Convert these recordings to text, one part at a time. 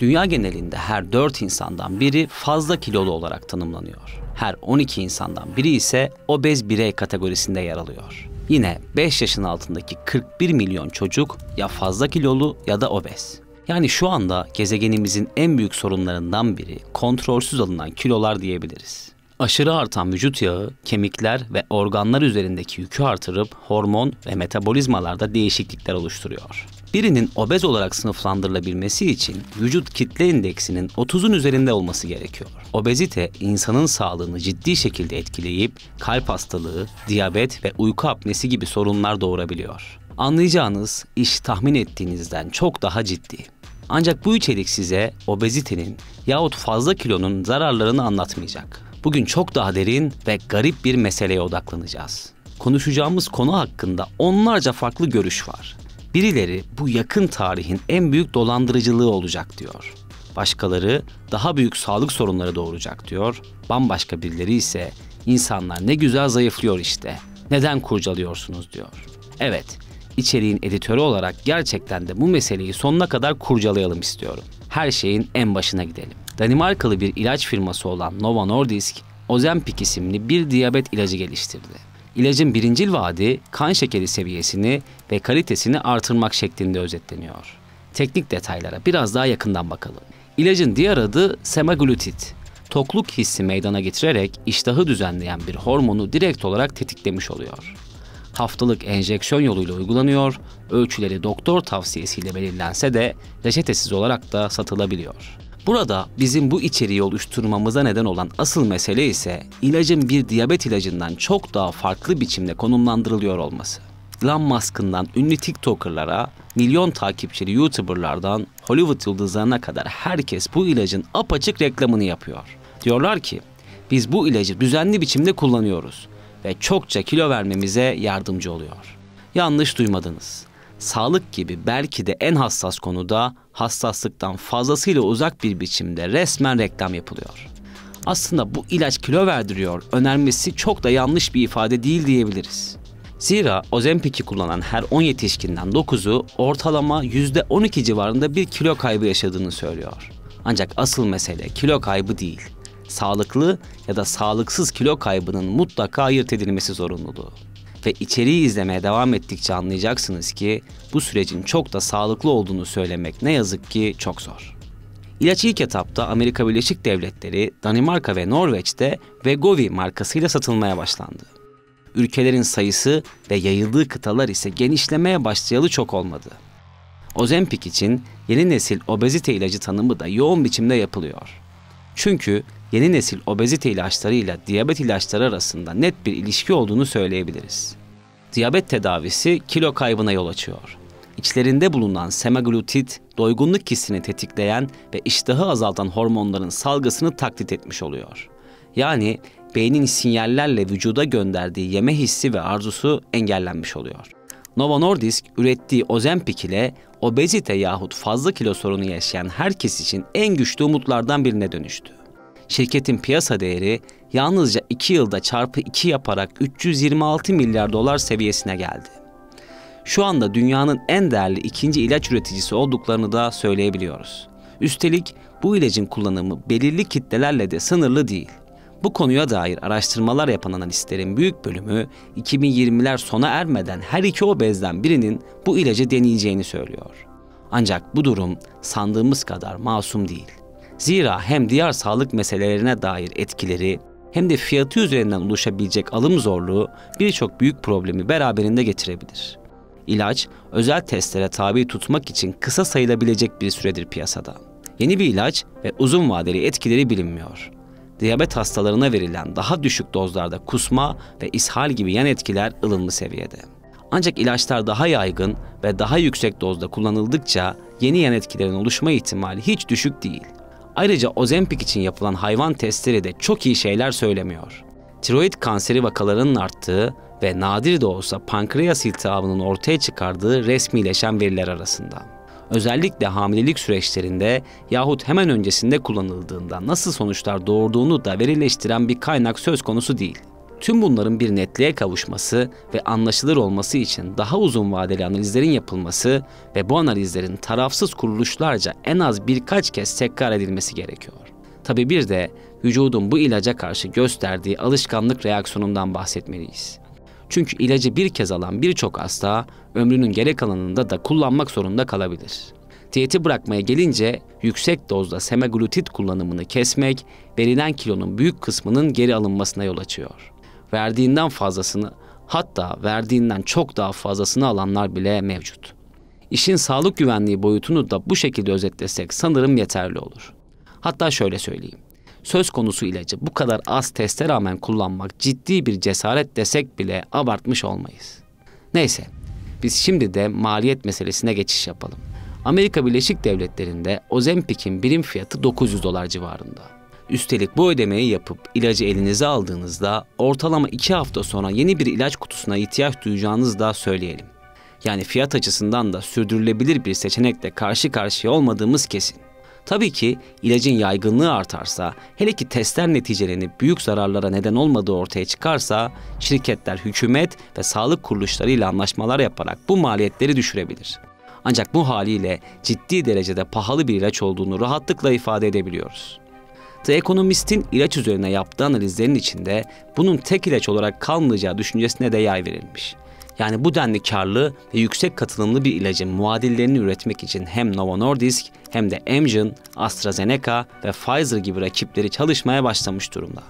Dünya genelinde her 4 insandan biri fazla kilolu olarak tanımlanıyor. Her 12 insandan biri ise obez birey kategorisinde yer alıyor. Yine 5 yaşın altındaki 41 milyon çocuk ya fazla kilolu ya da obez. Yani şu anda gezegenimizin en büyük sorunlarından biri kontrolsüz alınan kilolar diyebiliriz. Aşırı artan vücut yağı, kemikler ve organlar üzerindeki yükü artırıp hormon ve metabolizmalarda değişiklikler oluşturuyor. Birinin obez olarak sınıflandırılabilmesi için vücut kitle indeksinin 30'un üzerinde olması gerekiyor. Obezite insanın sağlığını ciddi şekilde etkileyip kalp hastalığı, diyabet ve uyku apnesi gibi sorunlar doğurabiliyor. Anlayacağınız iş tahmin ettiğinizden çok daha ciddi. Ancak bu içerik size obezitenin yahut fazla kilonun zararlarını anlatmayacak. Bugün çok daha derin ve garip bir meseleye odaklanacağız. Konuşacağımız konu hakkında onlarca farklı görüş var. Birileri bu yakın tarihin en büyük dolandırıcılığı olacak diyor. Başkaları daha büyük sağlık sorunları doğuracak diyor. Bambaşka birileri ise insanlar ne güzel zayıflıyor işte. Neden kurcalıyorsunuz diyor. Evet, içeriğin editörü olarak gerçekten de bu meseleyi sonuna kadar kurcalayalım istiyorum. Her şeyin en başına gidelim. Danimarkalı bir ilaç firması olan Novo Nordisk, Ozempic isimli bir diyabet ilacı geliştirdi. İlacın birincil vaadi kan şekeri seviyesini ve kalitesini artırmak şeklinde özetleniyor. Teknik detaylara biraz daha yakından bakalım. İlacın diğer adı semaglutid. Tokluk hissi meydana getirerek iştahı düzenleyen bir hormonu direkt olarak tetiklemiş oluyor. Haftalık enjeksiyon yoluyla uygulanıyor, ölçüleri doktor tavsiyesiyle belirlense de reçetesiz olarak da satılabiliyor. Burada bizim bu içeriği oluşturmamıza neden olan asıl mesele ise ilacın bir diyabet ilacından çok daha farklı biçimde konumlandırılıyor olması. Elon Musk'ından ünlü TikToker'lara, milyon takipçili YouTuber'lardan Hollywood yıldızlarına kadar herkes bu ilacın apaçık reklamını yapıyor. Diyorlar ki, biz bu ilacı düzenli biçimde kullanıyoruz ve çokça kilo vermemize yardımcı oluyor. Yanlış duymadınız sağlık gibi belki de en hassas konuda hassaslıktan fazlasıyla uzak bir biçimde resmen reklam yapılıyor. Aslında bu ilaç kilo verdiriyor önermesi çok da yanlış bir ifade değil diyebiliriz. Zira Ozempic'i kullanan her 10 yetişkinden 9'u ortalama %12 civarında bir kilo kaybı yaşadığını söylüyor. Ancak asıl mesele kilo kaybı değil. Sağlıklı ya da sağlıksız kilo kaybının mutlaka ayırt edilmesi zorunluluğu ve içeriği izlemeye devam ettikçe anlayacaksınız ki bu sürecin çok da sağlıklı olduğunu söylemek ne yazık ki çok zor. İlaç ilk etapta Amerika Birleşik Devletleri, Danimarka ve Norveç'te Vegovi markasıyla satılmaya başlandı. Ülkelerin sayısı ve yayıldığı kıtalar ise genişlemeye başlayalı çok olmadı. Ozempic için yeni nesil obezite ilacı tanımı da yoğun biçimde yapılıyor. Çünkü yeni nesil obezite ilaçlarıyla diyabet ilaçları arasında net bir ilişki olduğunu söyleyebiliriz. Diyabet tedavisi kilo kaybına yol açıyor. İçlerinde bulunan semaglutid, doygunluk hissini tetikleyen ve iştahı azaltan hormonların salgısını taklit etmiş oluyor. Yani beynin sinyallerle vücuda gönderdiği yeme hissi ve arzusu engellenmiş oluyor. Novo Nordisk ürettiği Ozempic ile obezite yahut fazla kilo sorunu yaşayan herkes için en güçlü umutlardan birine dönüştü. Şirketin piyasa değeri yalnızca 2 yılda çarpı 2 yaparak 326 milyar dolar seviyesine geldi. Şu anda dünyanın en değerli ikinci ilaç üreticisi olduklarını da söyleyebiliyoruz. Üstelik bu ilacın kullanımı belirli kitlelerle de sınırlı değil. Bu konuya dair araştırmalar yapan analistlerin büyük bölümü 2020'ler sona ermeden her iki obezden birinin bu ilacı deneyeceğini söylüyor. Ancak bu durum sandığımız kadar masum değil. Zira hem diğer sağlık meselelerine dair etkileri hem de fiyatı üzerinden oluşabilecek alım zorluğu birçok büyük problemi beraberinde getirebilir. İlaç, özel testlere tabi tutmak için kısa sayılabilecek bir süredir piyasada. Yeni bir ilaç ve uzun vadeli etkileri bilinmiyor. Diyabet hastalarına verilen daha düşük dozlarda kusma ve ishal gibi yan etkiler ılımlı seviyede. Ancak ilaçlar daha yaygın ve daha yüksek dozda kullanıldıkça yeni yan etkilerin oluşma ihtimali hiç düşük değil. Ayrıca Ozempic için yapılan hayvan testleri de çok iyi şeyler söylemiyor. Tiroid kanseri vakalarının arttığı ve nadir de olsa pankreas iltihabının ortaya çıkardığı resmileşen veriler arasında. Özellikle hamilelik süreçlerinde yahut hemen öncesinde kullanıldığında nasıl sonuçlar doğurduğunu da verileştiren bir kaynak söz konusu değil. Tüm bunların bir netliğe kavuşması ve anlaşılır olması için daha uzun vadeli analizlerin yapılması ve bu analizlerin tarafsız kuruluşlarca en az birkaç kez tekrar edilmesi gerekiyor. Tabi bir de vücudun bu ilaca karşı gösterdiği alışkanlık reaksiyonundan bahsetmeliyiz. Çünkü ilacı bir kez alan birçok hasta ömrünün geri kalanında da kullanmak zorunda kalabilir. Diyeti bırakmaya gelince yüksek dozda semaglutit kullanımını kesmek verilen kilonun büyük kısmının geri alınmasına yol açıyor. Verdiğinden fazlasını hatta verdiğinden çok daha fazlasını alanlar bile mevcut. İşin sağlık güvenliği boyutunu da bu şekilde özetlesek sanırım yeterli olur. Hatta şöyle söyleyeyim. Söz konusu ilacı bu kadar az teste rağmen kullanmak ciddi bir cesaret desek bile abartmış olmayız. Neyse, biz şimdi de maliyet meselesine geçiş yapalım. Amerika Birleşik Devletleri'nde Ozempic'in birim fiyatı 900 dolar civarında. Üstelik bu ödemeyi yapıp ilacı elinize aldığınızda ortalama 2 hafta sonra yeni bir ilaç kutusuna ihtiyaç duyacağınızı da söyleyelim. Yani fiyat açısından da sürdürülebilir bir seçenekle karşı karşıya olmadığımız kesin. Tabii ki ilacın yaygınlığı artarsa, hele ki testler neticelenip büyük zararlara neden olmadığı ortaya çıkarsa, şirketler hükümet ve sağlık kuruluşlarıyla anlaşmalar yaparak bu maliyetleri düşürebilir. Ancak bu haliyle ciddi derecede pahalı bir ilaç olduğunu rahatlıkla ifade edebiliyoruz. The Economist'in ilaç üzerine yaptığı analizlerin içinde bunun tek ilaç olarak kalmayacağı düşüncesine de yay verilmiş. Yani bu denli karlı ve yüksek katılımlı bir ilacın muadillerini üretmek için hem Novo Nordisk hem de Amgen, AstraZeneca ve Pfizer gibi rakipleri çalışmaya başlamış durumda.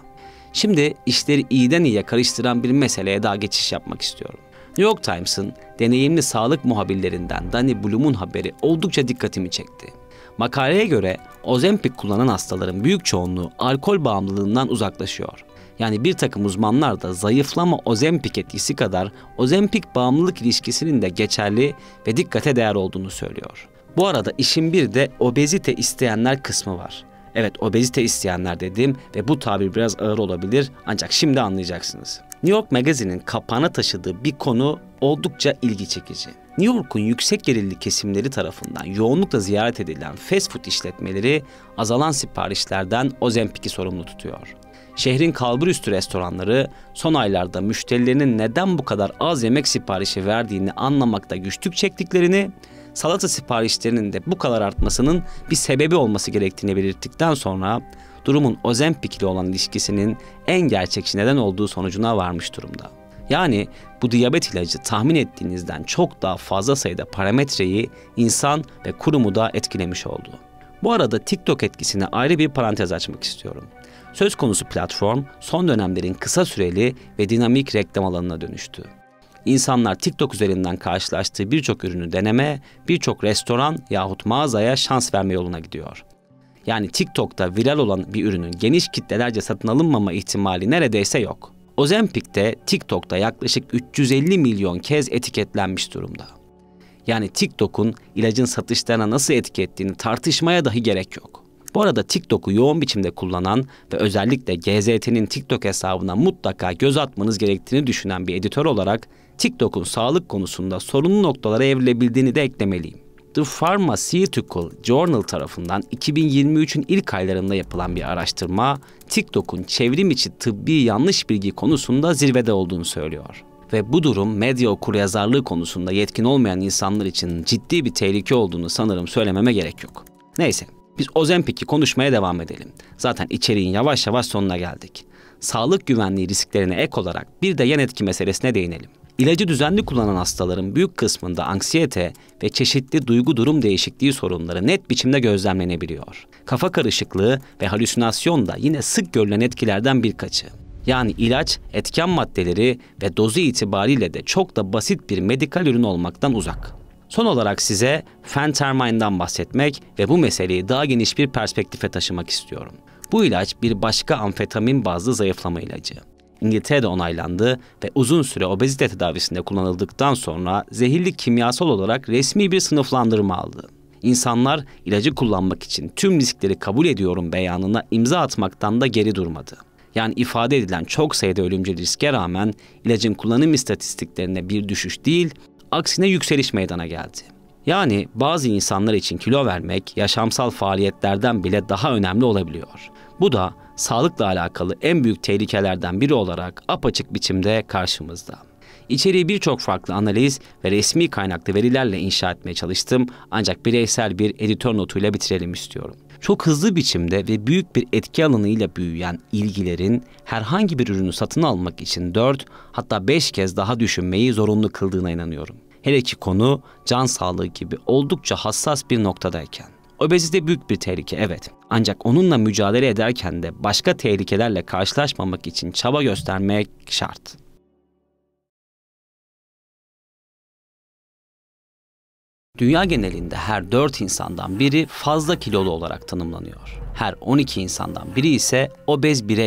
Şimdi işleri iyiden iyiye karıştıran bir meseleye daha geçiş yapmak istiyorum. New York Times'ın deneyimli sağlık muhabirlerinden Danny Bloom'un haberi oldukça dikkatimi çekti. Makaleye göre Ozempic kullanan hastaların büyük çoğunluğu alkol bağımlılığından uzaklaşıyor. Yani bir takım uzmanlar da zayıflama Ozempik etkisi kadar Ozempik bağımlılık ilişkisinin de geçerli ve dikkate değer olduğunu söylüyor. Bu arada işin bir de obezite isteyenler kısmı var. Evet obezite isteyenler dedim ve bu tabir biraz ağır olabilir ancak şimdi anlayacaksınız. New York Magazine'in kapağına taşıdığı bir konu oldukça ilgi çekici. New York'un yüksek gelirli kesimleri tarafından yoğunlukla ziyaret edilen fast food işletmeleri azalan siparişlerden Ozempic'i sorumlu tutuyor. Şehrin kalburüstü restoranları son aylarda müşterilerinin neden bu kadar az yemek siparişi verdiğini anlamakta güçlük çektiklerini, salata siparişlerinin de bu kadar artmasının bir sebebi olması gerektiğini belirttikten sonra durumun Ozempic ile olan ilişkisinin en gerçekçi neden olduğu sonucuna varmış durumda. Yani bu diyabet ilacı tahmin ettiğinizden çok daha fazla sayıda parametreyi insan ve kurumu da etkilemiş oldu. Bu arada TikTok etkisine ayrı bir parantez açmak istiyorum. Söz konusu platform son dönemlerin kısa süreli ve dinamik reklam alanına dönüştü. İnsanlar TikTok üzerinden karşılaştığı birçok ürünü deneme, birçok restoran yahut mağazaya şans verme yoluna gidiyor. Yani TikTok'ta viral olan bir ürünün geniş kitlelerce satın alınmama ihtimali neredeyse yok. Ozempic de TikTok'ta yaklaşık 350 milyon kez etiketlenmiş durumda. Yani TikTok'un ilacın satışlarına nasıl etki ettiğini tartışmaya dahi gerek yok. Bu arada TikTok'u yoğun biçimde kullanan ve özellikle GZT'nin TikTok hesabına mutlaka göz atmanız gerektiğini düşünen bir editör olarak TikTok'un sağlık konusunda sorunlu noktalara evrilebildiğini de eklemeliyim. The Pharmaceutical Journal tarafından 2023'ün ilk aylarında yapılan bir araştırma, TikTok'un çevrim içi tıbbi yanlış bilgi konusunda zirvede olduğunu söylüyor. Ve bu durum medya okuryazarlığı konusunda yetkin olmayan insanlar için ciddi bir tehlike olduğunu sanırım söylememe gerek yok. Neyse, biz Ozempic'i konuşmaya devam edelim. Zaten içeriğin yavaş yavaş sonuna geldik. Sağlık güvenliği risklerine ek olarak bir de yan etki meselesine değinelim. İlacı düzenli kullanan hastaların büyük kısmında anksiyete ve çeşitli duygu durum değişikliği sorunları net biçimde gözlemlenebiliyor. Kafa karışıklığı ve halüsinasyon da yine sık görülen etkilerden birkaçı. Yani ilaç, etken maddeleri ve dozu itibariyle de çok da basit bir medikal ürün olmaktan uzak. Son olarak size fentermine'dan bahsetmek ve bu meseleyi daha geniş bir perspektife taşımak istiyorum. Bu ilaç bir başka amfetamin bazlı zayıflama ilacı. İngiltere'de onaylandı ve uzun süre obezite tedavisinde kullanıldıktan sonra zehirli kimyasal olarak resmi bir sınıflandırma aldı. İnsanlar ilacı kullanmak için tüm riskleri kabul ediyorum beyanına imza atmaktan da geri durmadı. Yani ifade edilen çok sayıda ölümcül riske rağmen ilacın kullanım istatistiklerine bir düşüş değil, aksine yükseliş meydana geldi. Yani bazı insanlar için kilo vermek yaşamsal faaliyetlerden bile daha önemli olabiliyor. Bu da sağlıkla alakalı en büyük tehlikelerden biri olarak apaçık biçimde karşımızda. İçeriği birçok farklı analiz ve resmi kaynaklı verilerle inşa etmeye çalıştım ancak bireysel bir editör notuyla bitirelim istiyorum. Çok hızlı biçimde ve büyük bir etki alanıyla büyüyen ilgilerin herhangi bir ürünü satın almak için 4 hatta 5 kez daha düşünmeyi zorunlu kıldığına inanıyorum. Hele ki konu can sağlığı gibi oldukça hassas bir noktadayken. Obezite büyük bir tehlike evet. Ancak onunla mücadele ederken de başka tehlikelerle karşılaşmamak için çaba göstermek şart. Dünya genelinde her 4 insandan biri fazla kilolu olarak tanımlanıyor. Her 12 insandan biri ise obez birey